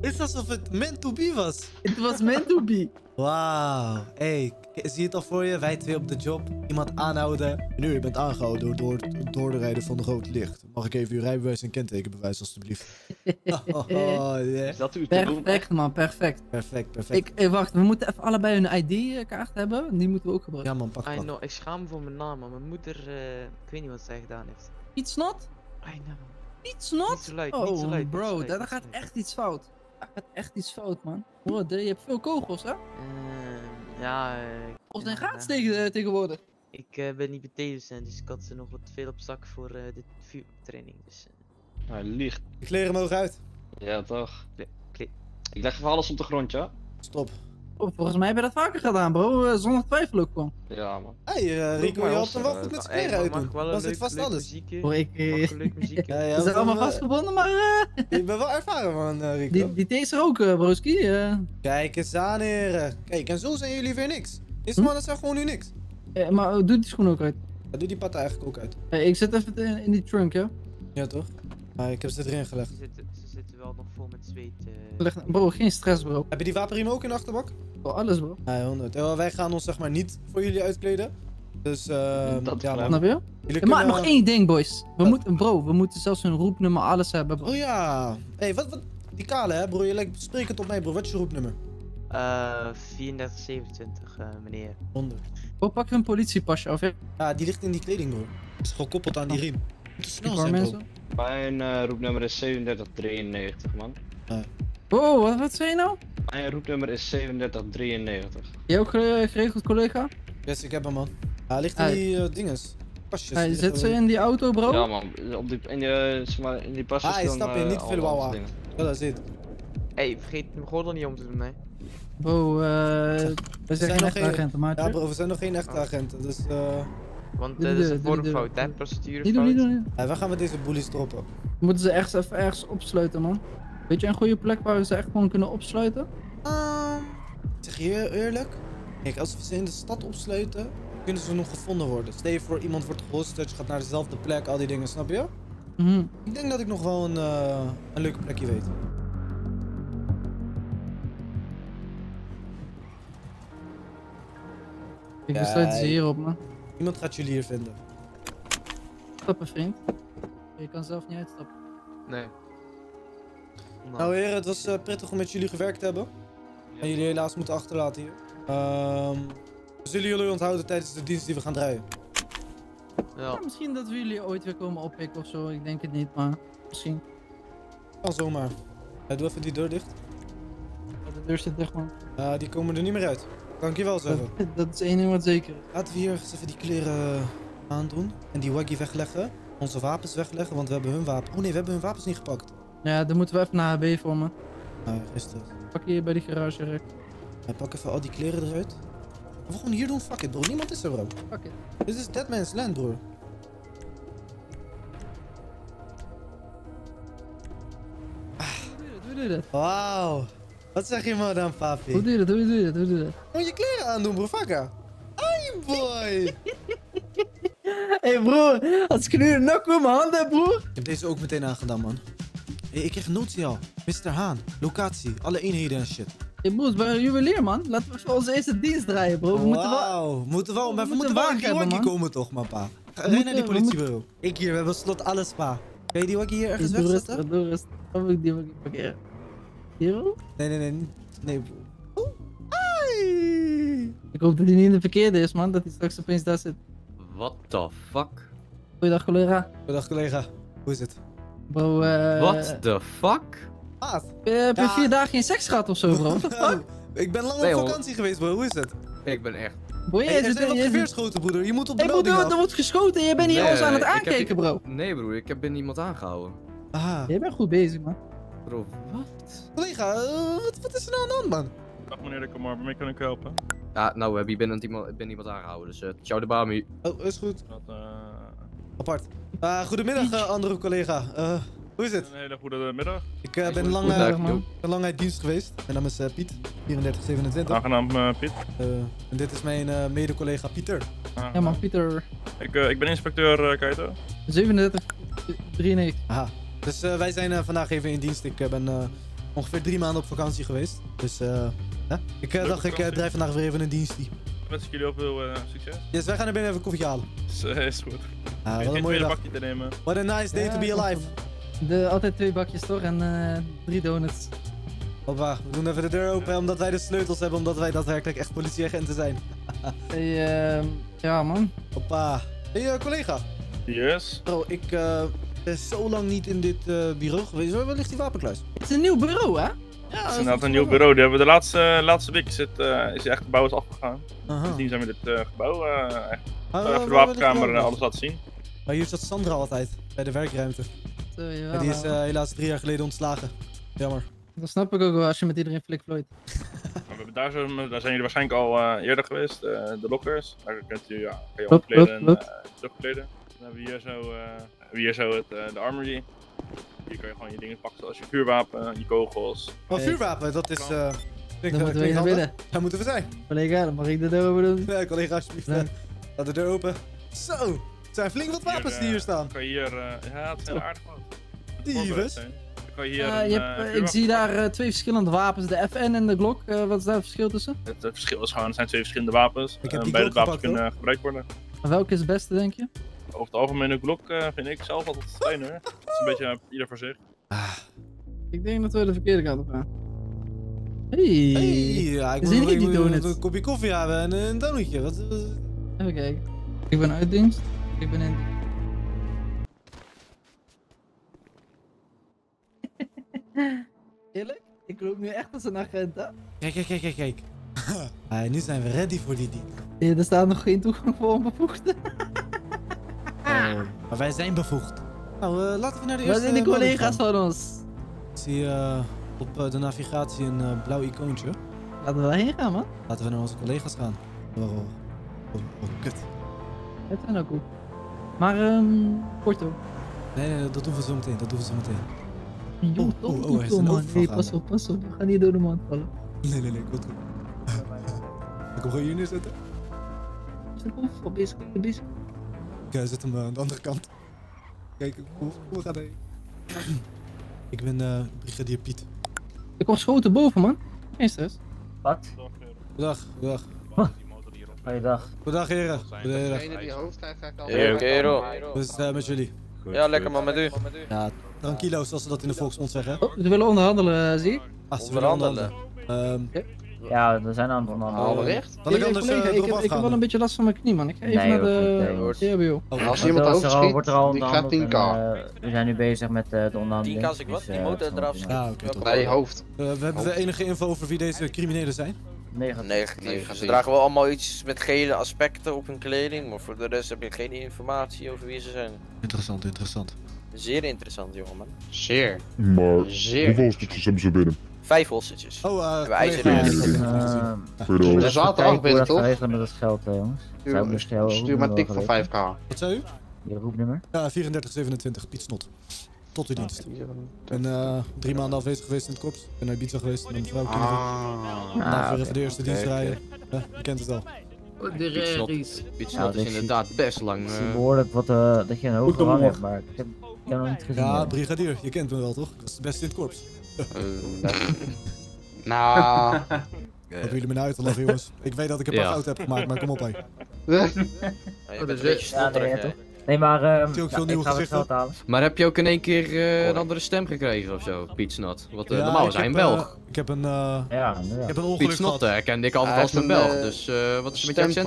A: Het is alsof het meant to be was.
C: Het was meant to be.
A: Wauw. Hey, zie je het al voor je? Wij twee op de job. Iemand aanhouden. En nu, je bent aangehouden door, door, door de rijden van de rood licht. Mag ik even uw rijbewijs en kentekenbewijs, alstublieft? oh, yeah.
D: Is dat uw te doen?
C: Perfect, man, perfect.
A: Perfect, perfect.
C: Ik, eh, wacht, we moeten even allebei een ID-kaart hebben. Die moeten we ook gebruiken.
A: Ja man, pak
G: I
A: pak.
G: know, ik schaam me voor mijn naam, maar mijn moeder, eh, ik weet niet wat zij gedaan heeft.
C: Iets not?
G: I know. Niet zo zo
C: Oh,
G: luid, niet zo
C: bro, daar gaat echt iets fout. Daar gaat echt iets fout, man. Bro, de- je hebt veel kogels, hè?
G: Ehm, ja, eh,
C: Of zijn
G: ja.
C: tegen, eh, tegenwoordig.
G: Ik eh, ben niet PT-docent, dus ik had ze nog wat veel op zak voor eh, de vuurtraining. Dus,
D: Hij liegt.
A: De kleren mogen uit.
D: Ja, toch?
G: kle- kle-
D: Ik leg even alles op de grond, ja?
A: Stop.
C: Oh, volgens mij heb je dat vaker gedaan, bro. Eh, zonder twijfel ook gewoon.
D: Ja, man.
A: Hé, hey,
D: Doe
A: Rico, je had
D: los,
A: hem wel
D: eh,
A: goed met zijn
G: Hey,
A: kleren
G: een
A: Dan zit
G: leuk,
A: vast alles.
C: Bro, ik... Eh,
G: een leuk muziekje?
A: Ja, ja,
C: Ze zijn allemaal
A: eh,
C: vastgebonden, maar... eh,
A: Je bent wel ervaren, man, eh, Rico.
C: die, die taser ook, eh, broski. eh.
A: Kijk eens aan, heren. Kijk, en zo zijn jullie weer niks. Deze
C: Hm?
A: mannen zijn gewoon nu niks.
C: Eh, maar oh, doe die schoen ook uit.
A: Ja, doe die patten eigenlijk ook uit.
C: Eh, ik zet even in, in die trunk, ja.
A: Ja, toch? Ah, ik heb ze erin
G: Ze
A: gelegd.
G: zitten, ze zitten wel nog vol met zweet. eh.
C: Leg- Bro, geen stress, bro.
A: Heb je die wapenriem ook in de achterbak?
C: Bro, alles, bro.
A: Ja, 100. Ja, wij gaan ons zeg maar niet voor jullie uitkleden. Dus, eh
D: Dat
A: ja.
C: Snap je? Ja, maar nog één ding, boys. We moeten, bro, we moeten zelfs hun roepnummer, alles hebben, bro.
A: Oh ja. Hé, hey, wat, wat? Die kale, hè, bro? Je lijkt sprekend op mij, bro. Wat is je roepnummer?
G: Eh, 3427, eh, meneer.
A: 100.
C: Bro, pak hun politiepasje af, ja.
A: Ja, die ligt in die kleding, bro. Is gekoppeld aan die riem. Moet te
C: Ik
A: snel zijn, bro.
C: mensen.
D: Mijn eh, roepnummer is 3793, man.
C: Oh, wat, wat zei je nou?
D: Mijn roepnummer is 3793.
C: Jij ook gere- geregeld, collega?
A: Yes, ik heb hem, man. Hij ligt in die eh, dinges. Pasjes.
C: Hij zet ze in die auto, bro?
D: Ja, man. Op die, in, die, zeg maar, in die pasjes
A: Ah, hij
D: dan,
A: stapt in,
D: eh,
A: niet te veel
D: dingen.
A: Ja, dat is het.
G: Hey, vergeet mijn gordel niet om te doen, hè.
C: Bro, eh... we
A: zijn
C: zijn
A: nog
C: geen echte agenten, maatje.
A: Ja, bro, we zijn nog geen echte
G: Oh.
A: agenten. Dus, eh
G: Want eh, dat is een vormfout, hè. Procedurefout.
C: Niet doen, niet doen, niet doen.
A: ja, wij gaan met deze bullies droppen.
C: Moeten ze echt even ergens opsluiten, man. Weet je een goede plek waar we ze echt gewoon kunnen opsluiten?
A: Ehm, ik zeg je eer- eerlijk. Kijk, als we ze in de stad opsluiten, kunnen ze nog gevonden worden. Stel je voor, iemand wordt gehostage, gaat naar dezelfde plek, al die dingen, snap je?
C: Mhm.
A: Ik denk dat ik nog wel een, eh, een leuke plekje weet.
C: Ik besluit ze
A: Kijk.
C: hierop, man.
A: Iemand gaat jullie hier vinden.
C: Stappen, vriend. Je kan zelf niet uitstappen.
G: Nee.
A: Nou heren, het was eh, prettig om met jullie gewerkt te hebben. En jullie helaas moeten achterlaten hier. Ehm, we zullen jullie onthouden tijdens de dienst die we gaan draaien.
G: Ja.
C: Ja, misschien dat we jullie ooit weer komen oppikken of zo. Ik denk het niet, maar misschien.
A: Kan zomaar. Ja, doe even die deur dicht.
C: De deur zit dicht, man.
A: Ja, die komen er niet meer uit. Kan ik je wel zeggen.
C: Dat, dat is één ding wat zeker is.
A: Laten we hier eens even die kleren eh, aandoen. En die waggy wegleggen. Onze wapens wegleggen, want we hebben hun wapen. Oh nee, we hebben hun wapens niet gepakt.
C: Ja, dan moeten we even naar HB voor me.
A: Nou ja, gisteren.
C: Pak hier bij die garage, Rick.
A: Ja, pak even al die kleren eruit. We gewoon hier doen, fuck it bro. Niemand is er bro.
C: Pak het.
A: Dit is Deadman's Land broer.
C: Hoe doe je dat?
A: Wauw. Wat zeg je maar dan,
C: Hoe
A: papi?
C: doe je dat? Hoe doe je dat? Hoe doe je dat?
A: Moet je kleren aandoen bro, fakka. Ai boy.
C: Hé hey broer, als ik nu een nak in mijn handen heb, broer.
A: Ik heb deze ook meteen aangedaan man. Hey, ik kreeg een notie al. Mr. Haan, locatie, alle eenheden en shit.
C: Het is bij een juwelier, man. Laten we even onze eerste dienst draaien, bro. We moeten wel...
A: Wauw, moeten wel, maar we,
C: We
A: moeten wel waggie
C: man.
A: komen toch, man, pa. Ga
C: We
A: rij naar die
C: moeten- we
A: politiebureau. Ik hier, we hebben slot alles, pa. Kan je die waggie hier ergens
C: Doe
A: wegzetten?
C: rustig, doe rustig. Ik die ik parkeren. Hier, bro?
A: Nee, nee, nee. Nee, bro. Oh, ai.
C: Ik hoop dat hij niet in de verkeerde is, man. Dat hij straks opeens daar zit.
E: What the fuck?
C: Goeiedag, collega.
A: Goedendag, collega. Hoe is het?
C: Bro, eh...
E: What the fuck?
A: Maat.
C: eh, heb je
A: Ja.
C: vier dagen geen seks gehad of zo, bro? What the fuck?
A: Ik ben lang
E: Nee,
A: op
E: hoor.
A: vakantie geweest, bro. Hoe is het?
E: Ik ben echt...
C: Bro,
A: Hey,
C: jij
A: er zijn wat
C: jij zit-
A: geweerschoten, broeder. Je moet op de
C: Hey,
A: melding
C: er, wordt geschoten en je bent hier
E: Nee,
C: ons aan het
E: heb
C: aankijken, bro.
E: Nee broer, ik heb niemand aangehouden.
A: Aha.
C: Jij bent goed bezig, man.
E: Bro, wat?
A: Collega, eh, wat, wat is er nou aan de hand, man?
H: Dag meneer de Kamar, waarmee kan ik helpen?
E: Ja, nou, we hebben hier binnen iemand, ben iemand aangehouden, dus eh ciao de bami.
A: Oh, is goed.
H: Dat, eh,
A: Apart. Ah, goedemiddag, eh, andere collega. Eh, hoe is het?
H: een hele goede middag.
A: Ik ben lang, ben lang uit dienst geweest. Mijn naam is eh, Piet, 3427.
H: Aangenaam eh, Piet.
A: Eh, en dit is mijn eh, mede-collega Pieter.
H: Ah,
C: Ja, man, Pieter.
H: Ik, eh, ik ben inspecteur uh, Keito.
C: 37, 93.
A: Aha. Dus eh, wij zijn eh, vandaag even in dienst. Ik ben eh, ongeveer drie maanden op vakantie geweest. Dus eh, hè? ik dacht, ik eh, draai vandaag weer even een dienstje.
H: Wens ik jullie heel veel eh, succes.
A: Yes, wij gaan er binnen even koffie halen.
H: Is, eh, is goed.
A: Ah, wat een mooie dag.
H: bakje te nemen.
A: What a nice day
C: Ja,
A: to be alive.
C: De, altijd twee bakjes toch en eh, drie donuts.
A: Hoppa, we doen even de deur open omdat wij de sleutels hebben. Omdat wij daadwerkelijk echt politieagenten zijn.
C: Hey, ehm, ja man.
A: Hoppa. Hey collega.
H: Yes.
A: Bro, ik eh, ben zo lang niet in dit eh, bureau geweest. Waar waar ligt die wapenkluis?
C: Het is een nieuw bureau, hè?
A: Ja,
H: Het is inderdaad een nieuw bureau. Die hebben de laatste, laatste week is het, eh, is het echt gebouw is afgegaan.
A: Aha.
H: Sindsdien zijn we dit eh, gebouw eh, echt
A: Ah,
H: Even de wapenkamer en alles laten zien.
A: Maar hier zat Sandra altijd, bij de werkruimte.
C: Zo, ja,
A: die is eh, helaas drie jaar geleden ontslagen. Jammer.
C: Dat snap ik ook wel als je met iedereen flik
H: hebben daar, zo, daar zijn jullie waarschijnlijk al eh, eerder geweest. eh, de lockers. Daar kunt u, ja, kan je omkleden en eh, terugkleden. Dan hebben we hier zo, eh, hebben we hier zo het, eh, de armory. Hier kan je gewoon je dingen pakken zoals je vuurwapen, je kogels.
A: Oh,
C: Hey.
A: vuurwapen, dat is... eh klinkt,
C: Dan
A: eh,
C: moeten we naar binnen.
A: Daar moeten we zijn.
C: Collega, dan mag ik de deur open doen.
A: Ja, collega, alsjeblieft.
C: Ja.
A: eh, Laat de deur open. Zo, het zijn flink wat wapens die hier
H: eh,
A: staan.
H: Kan je hier, eh, ja, het is heel aardig wat.
A: Dieves.
H: Dan kan je hier een,
C: je
H: eh,
C: hebt, eh, ik zie daar eh, twee verschillende wapens, de FN en de Glock. Eh, wat is daar het verschil tussen?
H: Het, het verschil is gewoon, er zijn twee verschillende wapens.
A: Ik heb
H: Eh,
A: die
H: beide wapens
A: gepakt,
H: kunnen gebruikt worden.
C: Maar welke is het beste, denk je?
H: Over het algemeen een Glock eh, vind ik zelf altijd fijner. Het is een beetje eh, ieder voor zich.
C: Ik denk dat we de verkeerde kant op gaan. Hey.
A: Hey, ja, ik
C: Zie die
A: een kopje koffie hebben en een donutje. Wat, wat-
C: Even kijken. Ik ben uit dienst. Ik ben in dienst. Eerlijk? Ik loop nu echt als een agent, hè?
A: Kijk, kijk, kijk, kijk, kijk. Ah, nu zijn we ready voor die deal.
C: Ja, er staat nog geen toegang voor onbevoegden.
A: Maar wij zijn bevoegd. Nou, eh, laten we naar de
C: Waar
A: eerste
C: zijn die
A: melding
C: collega's van ons?
A: Ik zie eh, op eh, de navigatie een eh, blauw icoontje.
C: Laten we daarheen gaan, man.
A: Laten we naar onze collega's gaan. Oh, oh, oh, oh, kut.
C: Het zijn ook goed. Maar, ehm, Porto.
A: Nee, nee, dat doen we zo meteen. Dat doen we zo meteen.
C: Joh,
A: Oh,
C: toch
A: oh, oh, is
C: zo,
A: een
C: man.
A: gaande.
C: pas op, pas op. We gaan niet door de mand vallen.
A: Nee, nee, nee, goed goed. Ik kom gewoon hier neerzetten.
C: Is de overval bezig? Is de bezig?
A: Ik eh, zet hem eh, aan de andere kant. Kijk, hoe, hoe gaat hij? Ik ben eh, brigadier Piet.
C: Ik word geschoten boven, man. Geen stress.
I: Wat?
A: Goedendag, goedendag.
I: Goeiedag.
A: Goedendag heren. Goedendag.
J: die hoofd krijgt al.
K: Yo, kerel.
A: Hoe is het met jullie?
K: Ja, lekker man met u.
A: Ja, tranquilo, zoals ze dat in de volksmond zeggen.
C: Oh, ze willen onderhandelen, zie ik.
A: Ah, ze willen
K: Onderhandelen.
A: onderhandelen. Ehm,
I: Ja, we zijn aan het onderhandelen.
J: Allerecht?
A: Zal ik anders
C: collega,
A: eh,
C: ik, heb, ik heb wel een beetje last van mijn knie, man. Ik ga even
I: Nee,
C: naar de. EHBO.
A: Oh,
J: Als iemand
I: er er
J: overschiet,
I: wordt er al
J: die krijgt
I: onderhandeld
J: 10k.
I: en, eh, we zijn nu bezig met eh, de onderhandeling.
K: 10k als ik wat? Die motor eraf.
J: Bij je hoofd.
A: We hebben we enige info over wie deze criminelen zijn?
I: Negatief.
K: Negatief.
J: Negatief.
K: Ze dragen wel allemaal iets met gele aspecten op hun kleding, maar voor de rest heb je geen informatie over wie ze zijn.
A: Interessant, interessant.
K: Zeer interessant, jongeman.
J: Zeer.
L: Maar
J: Zeer.
L: hoeveel stukjes hebben ze binnen?
K: Vijf hostetjes.
A: Oh, eh het
J: Dat
L: hoofd.
J: is later
I: kijken
J: af binnen,
I: hoe dat
J: toch?
I: regelen met het geld, eh, jongens. Jou
J: Stuur maar tik voor 5k.
A: Wat zei u?
I: Je roepnummer?
A: Ja, 3427, Piet Snot. Tot uw dienst. Ik ben eh, drie maanden afwezig geweest in het korps. Ik ben naar Ibiza geweest met mijn vrouw.
J: Ah.
A: Vandaag weer even de eerste dienst rijden. Ja, je kent het al.
E: Oh, de raries.
I: Ja,
J: is inderdaad best lang.
I: Ik zie
J: eh,
I: behoorlijk wat, eh, dat je een hoge rang hebt, maar ik heb, ik heb nog niet gezien.
A: Ja, brigadier, je kent me wel toch? Ik was de beste in het korps.
J: Eh, Nou.
A: Hebben jullie me nou uit te lachen, jongens? Ik weet dat ik een paar
J: Ja.
A: fouten heb gemaakt, maar kom op, hé.
E: Oh,
K: bent een beetje
I: nee, maar ehm
A: ook
I: ja,
A: veel
I: ik
A: nieuwe gezichten.
J: Maar heb je ook in één keer eh, een andere stem gekregen of zo, Piet Snot? Want eh,
A: Ja,
J: normaal
A: ik
J: is hij een
A: heb, eh,
J: Belg.
A: ik heb een, eh,
I: Ja,
A: ik heb een
J: Piet
A: ongeluk gehad.
J: eh, herkende ik altijd als een Belg, dus eh, wat is er met je accent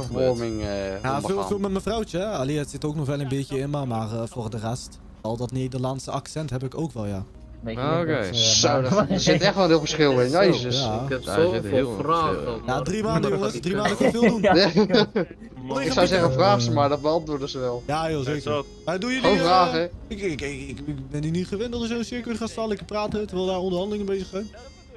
B: eh
A: Ja, veel, met mijn vrouwtje. hè. Ali, het zit ook nog wel een beetje in maar eh, voor de rest... Al dat Nederlandse accent heb ik ook wel, ja.
J: Ah, oké.
I: eh,
J: Zo,
B: Er zit echt wel een heel verschil in. Jezus.
A: Ja.
E: Ik heb zoveel
J: heel veel
E: vragen.
A: Ja, drie maanden,
E: Maar
A: jongens. Drie maanden kan veel doen.
B: Ik zou zeggen, vraag ze maar, dat beantwoorden ze wel.
A: Ja, joh,
H: Kijk,
A: zeker. Maar doen jullie...
B: Gewoon
A: eh,
B: vragen.
A: Ik, ik, ik, ik, ik ben hier niet gewend dat er zo'n circuit gaat staan lekker praten, terwijl daar onderhandelingen bezig zijn.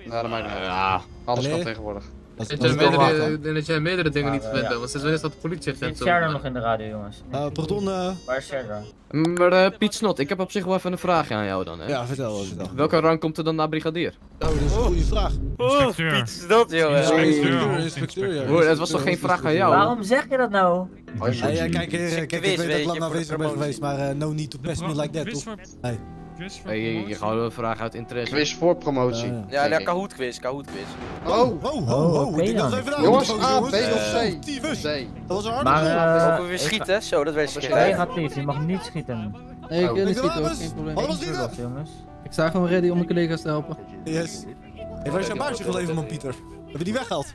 B: Nou, dat maakt niet uit.
J: Ja,
B: Alles kan tegenwoordig.
A: Dat
E: Ik
A: is,
E: denk
A: dat is
E: meerdere- ik denk dat jij meerdere dingen
I: Maar,
E: niet
I: eh,
E: gewend
I: ja.
E: bent, want sinds wanneer is dat de politieagent
I: Zit
E: zo?
I: Serdar nog in de radio, jongens?
A: Eh, pardon, eh,
I: Waar is Serdar?
J: maar eh, Piet Snot, ik heb op zich wel even een vraagje aan jou dan, hè?
A: ja, vertel, vertel.
J: Welke rang komt er dan na brigadier?
A: Oh, dat is een goede vraag.
K: Oh, Piet is dat, jongen.
A: Inspecteur, inspecteur, ja.
J: Hoor, het was toch geen vraag aan jou?
I: Waarom zeg je dat nou?
A: Ja, ja, kijk, kijk, ik weet dat lang aanwezig ben geweest, maar eh, no need to pass me like that, toch? Nee.
J: Hey, je, je gewoon een vraag uit interesse.
B: Quiz voor promotie.
A: Ja,
K: Ja, ja, Kahoot quiz, Kahoot quiz.
B: Oh,
A: Oh, ho, ho,
I: Oh,
A: ho,
I: oké
A: ik we even
B: jongens, A, B of. C?
A: Eh,
B: C.
A: dat was een harde
I: Maar,
A: vraag.
I: eh,
K: Ook weer schieten, zo, dat werd schieten.
I: negatief, je mag niet schieten.
C: Nee, ik
B: Oh.
C: kan
A: Ik
C: niet schieten hoor, geen probleem.
A: Alles niet
I: jongens.
C: Ik sta gewoon ready om mijn collega's te helpen.
A: Yes. Waar is jouw baasje gebleven, man, Pieter? Heb je die weggehaald?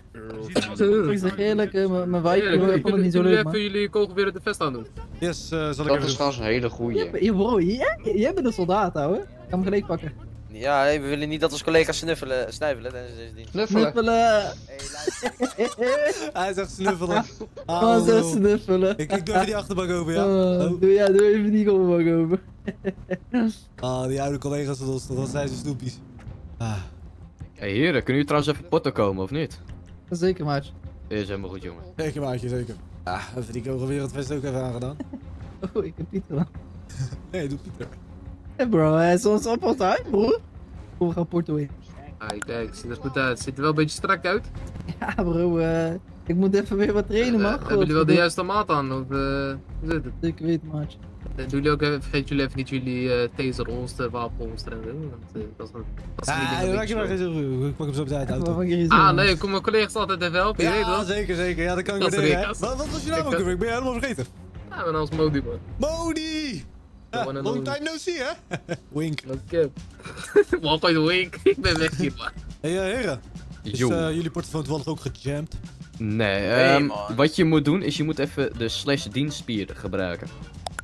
C: Ik zeg eerlijk, eh, mijn
E: Eerlijk,
C: ik vond
E: kunnen
C: het niet zo leuk man.
E: even jullie kogelweer uit de vest aan doen?
A: Yes, eh, zal ik
B: Dat
A: even
B: is trouwens een hele goeie.
C: Bro, jij, jij bent een soldaat ouwe. Ik ga hem gelijk pakken.
K: Ja, hey, we willen niet dat onze collega's snuffelen, snuivelen tijdens deze dienst.
C: Snuffelen.
A: Hij zegt snuffelen.
C: Oh, ze snuffelen.
A: Ik, ik doe even die achterbank over, ja.
C: Oh,
A: Oh.
C: doe, ja, doe even die kopbank open.
A: Ah, die oude collega's van ons? Wat zijn ze snoepjes. Ah.
J: Hé heren, kunnen jullie trouwens even porto komen of niet?
C: Zeker, maatje.
J: Is helemaal goed, jongen.
A: Zeker maatje, zeker. Ah, even die kogel wereldvest ook even aangedaan.
C: Oh, ik heb Pieter gedaan.
A: Nee, doe Pieter.
C: Hé bro, hij is ons op ons uit, broer. Kom, we gaan Porto in.
E: Ah, kijk, ziet er goed uit. Ziet er wel een beetje strak uit.
C: Ja bro, eh, ik moet even weer wat trainen, man.
E: Eh, hebben jullie wel de juiste maat aan? Of, eh, hoe zit het?
C: Ik weet, maatje.
E: En doen jullie ook even, vergeet jullie even niet jullie eh taser holster, wapen holster en zo. Want eh, dat is, dat is niet
A: Ah, maak je maar geen zorgen. Ik pak hem zo uit de auto.
E: Ah nee, kom mijn collega's altijd even helpen, je weet
A: Ja,
E: wel.
A: zeker, zeker. Ja, dat kan ik
E: is. Rick.
A: Wat, wat was je naam
E: Ik,
A: ook
E: eh?
A: Ik ben je helemaal vergeten.
E: Ja, maar als Modi man.
A: Modi! Ja,
E: and
A: long time no see, hè? Wink.
E: Oké. De wink. Ik ben weg hier, man.
A: Hé, hey, heren. Is eh, jullie portofoon toevallig ook gejamd?
J: Nee,
K: Nee,
J: ehm,
K: man.
J: wat je moet doen is je moet even de slash dienstspier gebruiken.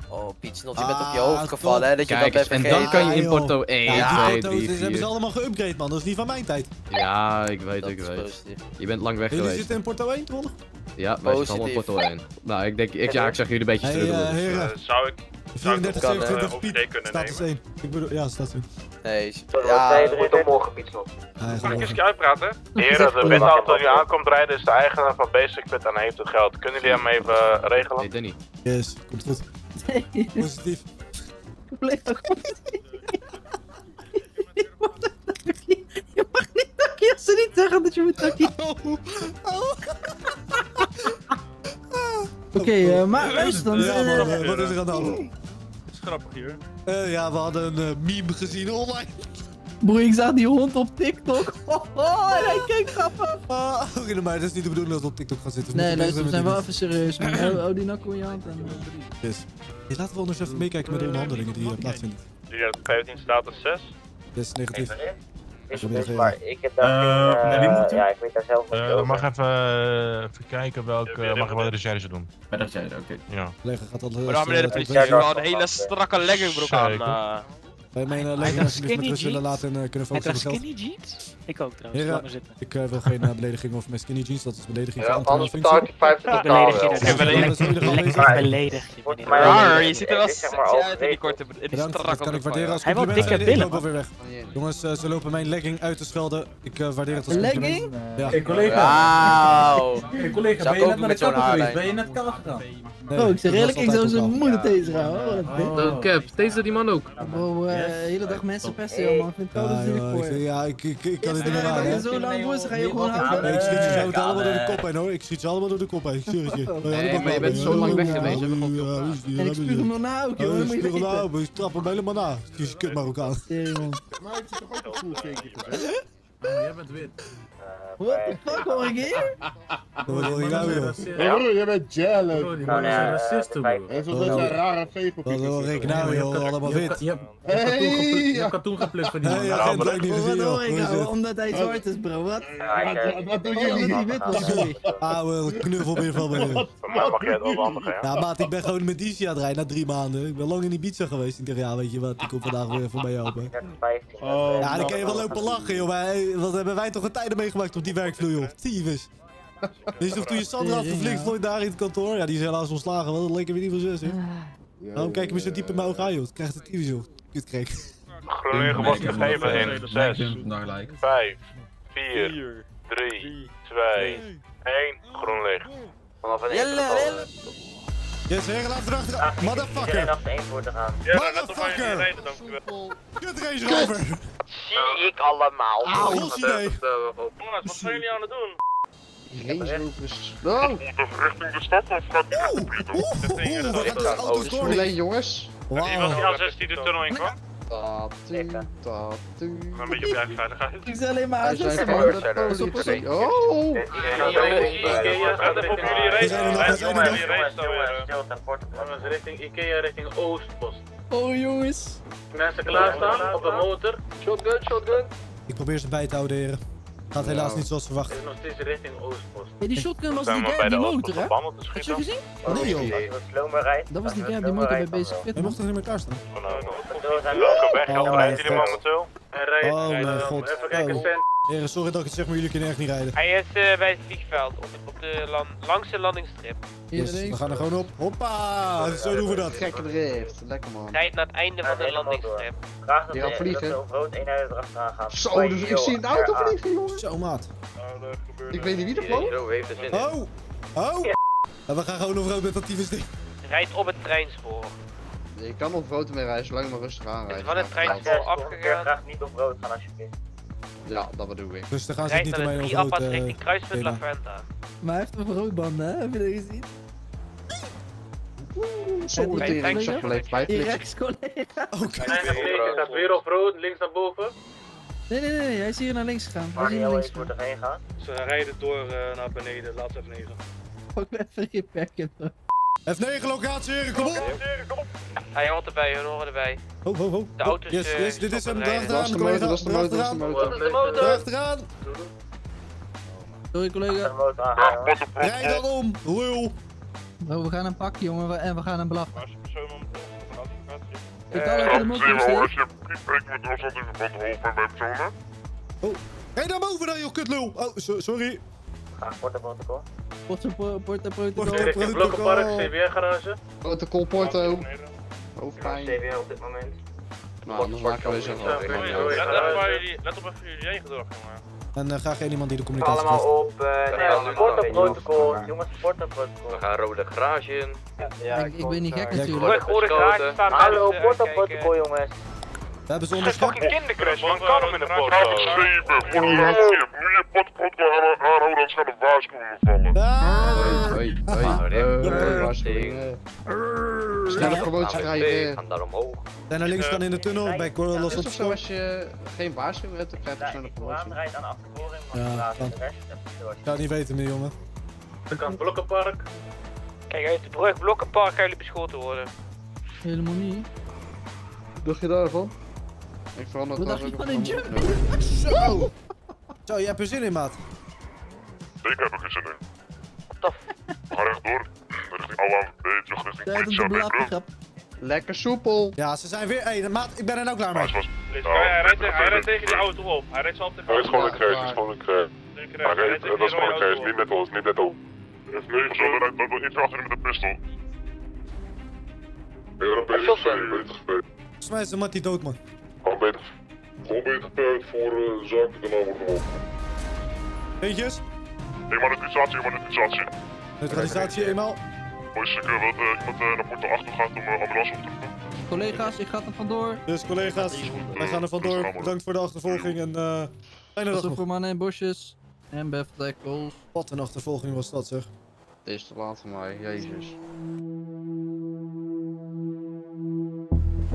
K: Oh, Piet Snot, je bent op je
A: Ah,
K: hoofd gevallen, hè? Dat je
J: Kijk
K: dat bent
J: en dan kan je in porto 1,
A: Ja,
J: 2,
A: die
J: 3,
A: foto's hebben ze
J: 4.
A: allemaal geüpgrade, man. Dat is niet van mijn tijd.
J: Ja, ik weet,
K: Dat
J: ik weet.
K: positief.
J: Je bent lang weg
A: Jullie
J: geweest.
A: zitten in Porto 1, toevallig?
J: Ja, wij zitten allemaal in porto 1. Nou, ik denk, ik, ja, ik zeg jullie een beetje
A: Hey,
J: struggelen.
A: eh,
J: dus, eh,
H: zou ik
A: 34,
K: kan, eh,
A: 27,
H: op
A: Piet. Status 1. Ik bedoel, ja, status 1.
K: Nee, ja,
L: morgen Piet Snot.
A: Hij
H: Mag ik eens uitpraten? Heren, de witauto die aankomt rijden is de eigenaar van Basic Fit en hij heeft het geld. Kunnen jullie hem even eh, regelen?
J: Nee, Danny.
A: Yes, komt goed.
C: Nee,
A: Positief.
C: blijf toch gewoon. Je mag niet- Je mag niet takkie als ze niet zeggen dat je moet takkie. Oké, eh, maar luister dan.
A: Ja,
C: eh,
A: man, eh, wat is er aan de hand?
H: Dat is grappig hier.
A: Eh, ja, we hadden een eh, meme gezien online.
C: Broer, ik zag die hond op TikTok. Oh, oh, en hij keek grappig.
A: Ah, oké, maar het is niet de bedoeling dat we op TikTok gaan zitten. We
C: Nee, luister, we zijn wel even serieus. Hou hou die nakko in je hand. En, eh,
A: Yes. Hey, laten we anders even meekijken met de onderhandelingen die hier plaatsvinden.
H: Jullie 15 status 6.
A: Yes, negatief.
L: Is het maar ik heb daar
M: Eh,
L: geen... eh,
M: moet
L: ja, ik weet daar zelf niet
M: Eh,
L: over.
M: mag even, eh, even kijken welke.
H: Ja,
M: mag ik wel de recherche doen?
E: Bij dat jij oké.
M: Ja.
A: Collega gaat al.
K: Maar dan meneer de politie, je wel een hele strakke leggingbroek aan.
A: Bij mijn uh, alsjeblieft met rust willen laten en kunnen focussen op geld.
L: skinny jeans? Ik ook trouwens,
A: Heren,
L: laat maar zitten.
A: Ik eh, wil geen eh, belediging over mijn skinny jeans, dat is belediging
L: Ja,
A: ambtenaren
L: anders
A: functie.
L: betaal ik 25 Ik beledig je
A: bezig.
L: beledig je.
K: Maar je ziet er wel uit in die korte, in die
A: Bedankt, dat
K: strakke
A: kan ik
K: van
A: waarderen als
L: Hij wil dikke
A: Ik
L: billen,
A: weg. Jongens, eh, ze lopen mijn legging uit te schelden. Ik waardeer het als
C: legging?
A: Ja.
I: Hey collega.
K: Wauw.
I: Hey collega, ben
K: ik
I: je
K: ook
I: net naar
K: met
I: de kapper geweest? Ben je net kaal gegaan?
A: Nee,
C: Oh, ik zeg eerlijk, ik zou zijn moeder deze ik.
E: Oh, Cap, taser die man ook.
C: Bro, de hele dag mensen pesten, joh, man. Ik vind het
A: joh, ik,
C: voor
A: ja, ik, ik, ik kan dit niet meer aan, hè.
C: zo lang voor ze ga je gewoon haten.
A: ik schiet je zo
I: Eh,
A: allemaal door de
I: eh,
A: kop heen, hoor. Ik schiet je allemaal door de kop heen. Ik het
J: Nee, maar je bent
A: wel,
J: zo lang weg geweest,
C: En ik spuug hem nog na ook,
A: Oh,
C: joh.
A: je
C: Moet je
A: spuugt hem
C: vergeten.
A: nou, je trapt hem helemaal na. Je kut Marokkaan.
N: Maar het is toch ook een cool steekje gezet?
E: Jij bent wit.
C: What the fuck hoor ik hier?
A: Wat wil je nou,
N: broer, jij bent jealous.
E: Bro, die
L: Nou,
E: mannen
L: nee,
E: zijn
L: eh,
E: racisten,
L: vijf-
E: bro.
N: En zo dat zijn rare
A: Wat wil
N: veepelpiekers.
A: ik nou, joh? Allemaal
E: Je
A: wit.
E: je hebt- je katoen geplukt- je van die man.
C: wat hoor ik
A: is
C: nou? Omdat hij zwart is, bro. Wat?
L: Eh,
N: Wat- Wat doen
C: Oh, omdat
N: jullie?
C: hij wit was, sorry.
A: Oude knuffelbeer van me.
H: Mag jij het overhandigen, ja?
A: Ja, maat, ik ben gewoon met DC aan het rijden na drie maanden. Ik ben lang in Ibiza geweest. Ik dacht, ja, weet je wat, ik kom vandaag weer voor mij helpen.
L: 15.
N: Oh,
A: Ja, dan kan je wel lopen lachen, joh. Maar wat hebben wij toch een tijden meegemaakt op die werkvloer, joh. Tyfus. Je nog toen je Sandra had verflikt vloeit daar in het kantoor? Ja, die is helaas ontslagen. Wat lekker weer niet van zus, hè. Waarom kijk je me zo diep in mijn ogen aan, joh? Het krijgt het tyfus, joh. Kutkreek.
H: GroenLinks was gegeven in 6, 5, 4, 3, 2, 1. GroenLinks.
L: Vanaf een
K: Jelle, jelle.
A: Yes, heren, laten we erachter.
L: Iedereen
A: Motherfucker!
L: achter één voor te gaan.
H: Ja,
A: Motherfucker!
H: dankjewel.
A: Kut Range Rover!
K: Zie ik allemaal.
A: Ah, Ons idee!
H: Jongens, wat zijn jullie aan het doen?
N: Oh,
H: Richting de stad of gaat
A: Oeh, oeh, oeh, we gaan de auto's door.
N: alleen jongens.
H: Wie was die
A: Wauw.
H: A6 die de tunnel in kwam?
N: Tatu, tatu.
H: Maar een beetje op je eigen veiligheid.
C: Ik zie alleen maar aanzetten,
N: zijn. Oh!
H: Ikea gaat even op jullie race.
A: zijn.
H: Jullie
F: richting Ikea, richting Oostpost.
C: Oh, jongens.
F: Mensen klaarstaan op de motor. Shotgun, shotgun.
A: Ik probeer ze bij te houden, heren. Gaat helaas niet zoals verwacht.
F: Is nog steeds richting Oostpost.
C: Hey, die shotgun was die
H: bij
C: die motor, hè? Had je gezien?
A: Nee, joh.
C: Dat was
L: we
C: op die motor bij Basic Fit,
A: Hij mocht toch niet meer klaar staan?
H: Welke weg
A: Oh,
H: jullie momenteel?
F: En rijden.
A: Oh
F: rijden
A: mijn god.
F: Even kijken,
A: Oh. Heren, sorry dat ik het zeg, maar jullie kunnen echt niet rijden.
O: Hij is eh, bij het vliegveld, op, op de lan langs de landingsstrip.
A: Yes, we gaan er gewoon op. Hoppa! Zo doen we dat.
N: Gekke drift, lekker man.
O: Rijd naar het einde van de landingsstrip.
L: Graag dat
N: Die gaat
L: we-
N: vliegen.
L: dat we op rood eenheid erachteraan gaan.
N: Zo, dus ik zie een auto vliegen, jongen.
A: Zo, maat.
N: Ik weet niet wie er vloog.
A: Oh! Oh! Ja, we gaan gewoon op rood met dat tyfus ding.
O: Rijd op het treinspoor.
N: Je kan op rood mee rijden, zolang je maar rustig
O: Is
N: aanrijdt.
O: van het treinspoor afgegaan.
L: Graag niet op rood gaan alsjeblieft.
N: Ja, dat bedoel ik.
A: Dus dan gaan ze niet
O: de
A: mij
O: drie
A: over eh,
O: richting kruispunt
A: thema.
O: Laventa.
C: Maar hij heeft een roodbanden, hè? Heb je dat gezien?
N: Zo, zag wel even bij het
C: Die rechtscollega.
A: Oké.
F: Hij staat weer op rood, links naar boven.
C: Nee, nee, nee, hij is hier naar links gegaan. Hij naar
L: heel
C: links
L: even
C: gegaan.
L: erheen gaan?
F: Ze rijden door eh, naar beneden, laatste F9.
C: Pak me even je packet. Bro.
A: F9 locatie, heren, kom op!
O: Hij hoort erbij, hun horen erbij.
A: Ho, ho, ho.
O: De auto's,
A: Yes,
O: eh,
A: yes, dit is hem.
N: is de motor, is is
O: is!
A: Erachteraan!
C: Sorry collega.
A: Rijd dan om, lul!
C: Bro, we gaan hem pakken jongen en we gaan hem blaffen.
H: Als je persoon een autolocatie.
C: Ik kan even de motor opsteken.
M: je niet met afstand in verband hopen bij personen.
A: Rijd naar boven dan, joh, kutlul! Oh, so- sorry.
L: De protocol.
C: Porta, porta, porta, protocol.
A: Porta-
F: Richting Blokkenpark, CBR garage.
N: Protocol Porto. Hoofdpijn.
L: CBR op dit moment.
N: Nou, anders maken we zo
F: Ja,
N: wel.
F: sorry,
H: Let op even jullie heen gedrag, jongen.
A: En uh, graag één iemand die de communicatie geeft.
L: Allemaal op. eh
K: Ja,
L: Porto protocol. Jongens, protocol.
K: We gaan rode garage in.
C: Ik, ik ben niet gek
A: Lekker.
C: natuurlijk.
L: Hallo,
O: uitkijken.
L: protocol, jongens.
A: We hebben ze onderschat.
O: kindercrus, man. Kan hem in de
M: Graaf 7, voor. Nu je potprotocol aanhouden, anders gaan de waarschuwingen vallen.
A: Ah!
N: Hoi, hoi, hoi. Waarschuwing. Snelle promotie
K: We
N: rijden.
K: gaan daar omhoog.
A: En naar links gaan in de tunnel, bij Correllos
N: Is
A: op
N: het zo als je geen waarschuwing hebt, dan krijg je snelle
L: ik
N: promotie.
L: rijd aan
A: ja, kan.
L: de rest.
A: Ik zou het niet weten meer, jongen.
F: De kant Blokkenpark.
O: Kijk, uit de brug Blokkenpark gaan jullie beschoten worden.
C: Helemaal niet.
N: Wat dacht je daarvan? Ik verander
C: Wat
N: het
C: je
N: ook
C: van een jump?
A: Zo! Zo, jij hebt er zin in, maat.
M: Ik heb er geen zin in. Ga rechtdoor. Richting Allaan B, terug richting politie
C: grap.
N: Lekker soepel.
A: Ja, ze zijn weer... Hé, maat, ik ben er nou klaar
M: Hij
A: mee.
M: was...
H: Deze guy, hij rijdt tegen- hij rijdt tegen die auto op. Hij rijdt zo op tegen
M: Hij is gewoon een kruis, het is gewoon een Hij
H: hij
M: rijdt,
H: rijdt tegen
M: dat is gewoon een
H: auto
M: niet net ons, niet net ons. Nee, zo, dat rijdt dat iets achter met een pistool. Europese C, beter gespeeld.
A: Smijt ze, mat die dood, man.
M: Gewoon beter, gewoon beter voor uh, zaken, daarna wordt hem op.
A: Eentjes.
M: Ik maar neutralisatie,
A: eenmaal.
M: Boys, ik dat uh, iemand uh, naar Porto 8 toe gaat om uh, ambulance op te roepen.
C: Collega's, ik ga er vandoor.
A: Dus collega's, wij gaan er vandoor. Bedankt voor de achtervolging en eh fijne dag nog.
C: voor mannen in bosjes. En Beth.
A: Wat een achtervolging was dat, zeg.
N: Het is te laat voor mij, jezus.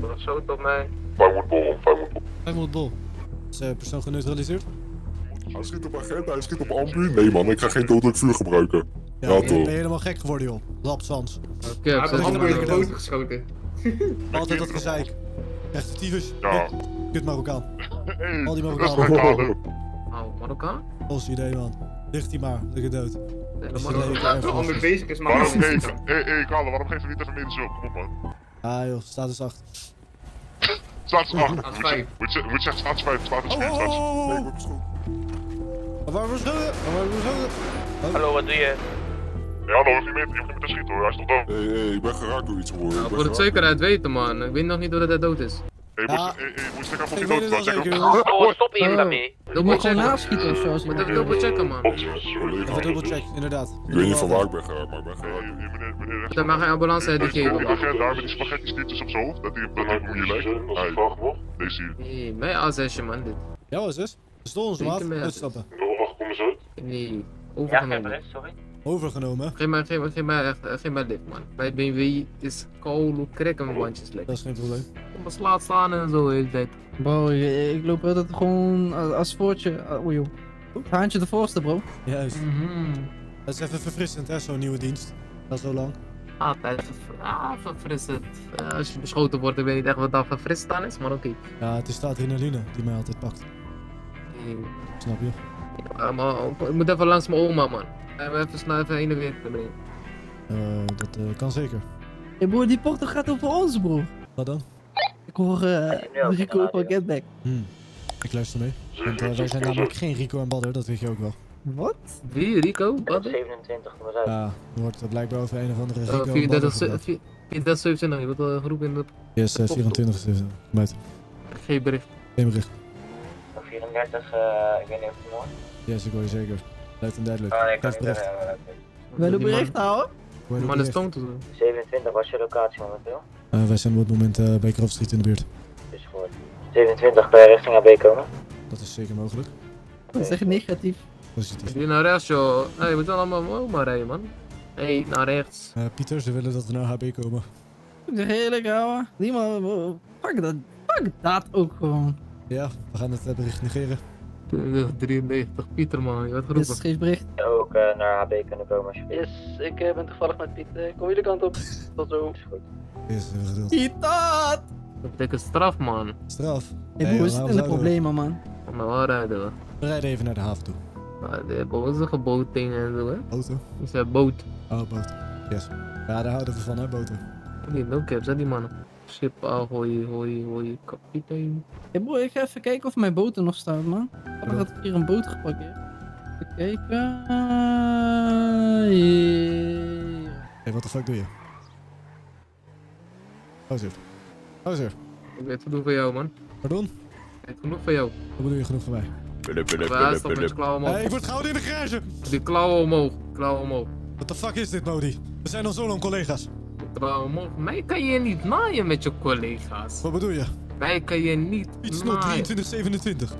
F: Dat is zo tot mij.
M: Bol.
A: 500 bol. Is uh, persoon geneutraliseerd?
M: Hij schiet op agent, hij schiet op ambu. Nee man, ik ga geen dodelijk vuur gebruiken. Ja,
A: ben je
M: toch.
A: helemaal gek geworden, joh. Lapswans.
E: Oké, ik
A: dat
E: in
A: lekker
E: de
A: dood.
E: geschoten.
A: Altijd dat gezeik. Echt tyfus.
M: Ja.
A: Kut Marokkaan.
M: Hey,
A: Al die
M: dat
A: Marokkanen.
M: kader.
E: Oh, Marokkaan?
A: Ons idee, man. Ligt hij maar. Lekker dood.
E: De Marokkaan
A: leven erg
E: is bezig is, maar
M: Waarom
E: hij
M: geef je, hé hé waarom geef je niet even hulp? Kom op man.
A: Ah joh, status 8.
M: Status 8.
E: Status vijf.
M: Moet je zeggen status 5, status
A: Oh,
M: 4,
A: oh,
M: status Nee, ik word beschoten.
A: Waar we schoten? Waar we schoten?
O: Hallo, wat doe je?
M: Ja, dan hoef je niet meer, te schieten hoor, hij is toch dood. Hé hé, ik ben geraakt door iets hoor.
E: Ja, voor het zekerheid weten, man. Ik weet nog niet dat hij dood is.
M: Hé,
A: Ja.
M: moest hé, hé, moest ik even of hij
A: weet
M: dood was? op.
O: Oh, stop hier daarmee.
C: Dat moet gewoon naschieten of zo.
E: Moet even dubbel checken, man.
A: Even dubbelcheck, inderdaad.
M: Ik weet niet van waar ik ben geraakt, maar ik ben geraakt.
E: Dan mag hij ambulance uit die
M: Die agent daar met die spaghetti stiepjes op zijn hoofd, dat die dat die op je lijkt. Hij, deze hier.
E: Nee, mijn A6, man, dit.
A: Ja, wat is het? Stol ons,
E: met-
A: Uitstappen.
M: wacht, kom eens uit.
E: Nee,
L: Ja, geen
E: overgenomen.
L: bericht, sorry.
A: Overgenomen.
E: Geef mij, geef mij, geef echt, eh, geef mij dit, man. Bij BMW is koude krekkenbandjes lekker.
A: Dat is geen probleem.
E: Kom eens laat staan en zo de hele tijd.
C: Bro, ik, loop altijd gewoon als, voortje. Uh, oei joh. Haantje de voorste, bro.
A: Juist.
E: Mhm.
A: Dat is even verfrissend, hè, zo'n nieuwe dienst. Dat zo lang.
E: Altijd ah, verfrissend. Eh, als je beschoten wordt, ik weet niet echt wat daar verfrissend aan is, maar oké.
A: Ja, het is de adrenaline die mij altijd pakt.
E: Nee.
A: Snap je?
E: Ja, maar ik moet even langs mijn oma, man. En even snel even heen en weer naar beneden.
A: Eh, dat eh, kan zeker.
C: Hey broer, die porto gaat over ons, broer.
A: Wat dan?
C: Ik hoor eh Rico van Getback.
A: Hmm. Ik luister mee. Want wij zijn namelijk geen Rico en Badder, dat weet je ook wel.
C: Wat?
E: Wie? Rico? Wat?
L: 27, kom eens uit.
A: Ja, er wordt er blijkbaar over een of andere Rico en
E: 34,
A: Badder
E: ze-
A: gepraat.
E: 34, 27. Je wordt al geroepen in de...
A: Yes, eh, 24 is het. Buiten.
E: Geen bericht.
A: Geen bericht.
L: 34, eh, ik weet niet of me hoort.
A: Yes, ik hoor je zeker. Luid en duidelijk.
L: Oh nee, ik kan niet.
C: Wil je bericht houden?
E: Maar te doen.
L: 27, wat is je locatie momenteel?
A: Eh, wij zijn op het moment eh, bij Grove Street in de buurt.
L: Is goed. 27, kan je richting AB komen?
A: Dat is zeker mogelijk.
C: Dat is echt negatief.
A: Positief.
E: Die naar rechts, joh. Hey, je moet wel allemaal omhoog maar rijden, man. Hé, naar rechts.
A: Eh, Pieter, ze willen dat we naar HB komen.
C: Ik zeg eerlijk, ouwe. Niemand... Fuck dat. Fuck dat ook gewoon.
A: Ja, we gaan het eh, bericht negeren.
E: 93, Pieter, man. Je wordt
C: Yes,
E: geroepen.
C: geef bericht.
L: Ook eh, naar AB kunnen komen alsjeblieft.
B: Yes, ik eh, ben toevallig met Piet. Eh, kom jullie kant op. Tot zo.
L: Is goed.
A: Yes, hebben we geduld.
C: Titat!
E: Dat betekent straf, man.
A: Straf.
C: Hey,
A: Hey,
C: we zitten in de problemen, man.
E: Maar waar rijden we?
A: We rijden even naar de haven toe.
E: Maar de hebben onze geboting en zo, hè?
A: Auto?
E: Een boot.
A: Oh, boot. Yes. Ja, daar houden we van, hè, boten.
E: Die no-caps, hè, die mannen. Schip, ahoy, hoi, hoi, kapitein.
C: Hey broer, ik ga even kijken of mijn boot er nog staat, man. Dan had ik hier een boot geparkeerd. Even kijken. Ah.
A: Hé, wat de fuck doe je? Gozer. Gozer.
E: Ik weet genoeg van jou, man.
A: Pardon?
E: Ik weet genoeg van jou.
A: Wat bedoel je genoeg van mij?
E: Je klauwen omhoog.
A: Hé, ik word gehouden in de garage!
E: Die klauwen omhoog, klauwen omhoog.
A: What the fuck is dit, Modi? We zijn al zo lang collega's.
E: Mij kan je niet naaien met je collega's.
A: Wat bedoel je?
E: Mij kan je niet
A: Iets
E: naaien.
A: 2327.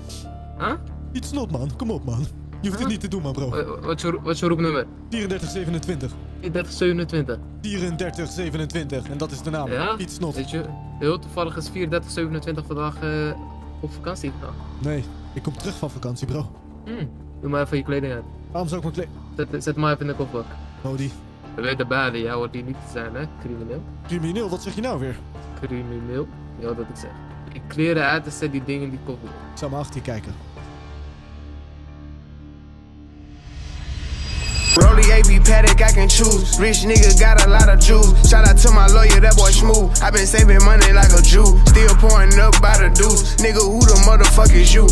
E: Huh?
A: Iets snot, man. Kom op, man. Je hoeft het niet te doen, man, bro.
E: Wa- Wat is je, wat is je roepnummer?
A: 3427.
E: 3427.
A: 3427. En dat is de naam.
E: Ja?
A: Iets snot.
E: Weet je, heel toevallig is 3427 vandaag eh, op vakantie gegaan.
A: Nee, ik kom terug van vakantie, bro.
E: Hm, doe maar even je kleding uit.
A: Waarom zou ik mijn kleding...
E: Zet, zet maar even in de kofferbak.
A: Modi.
E: We weten beide, jij hoort hier niet te zijn, hè? Crimineel.
A: Crimineel, wat zeg je nou weer?
E: Crimineel. Ja, dat ik zeg. Ik kleren uit en zet die dingen in die kofferbak.
A: Ik zal maar achter je kijken.
P: Rolly AB Paddock, I can choose. Rich nigga got a lot of juice. Shout out to my lawyer, that boy smooth. i been saving money like a Jew. Still pouring up by the deuce. Nigga, who the motherfuck is you?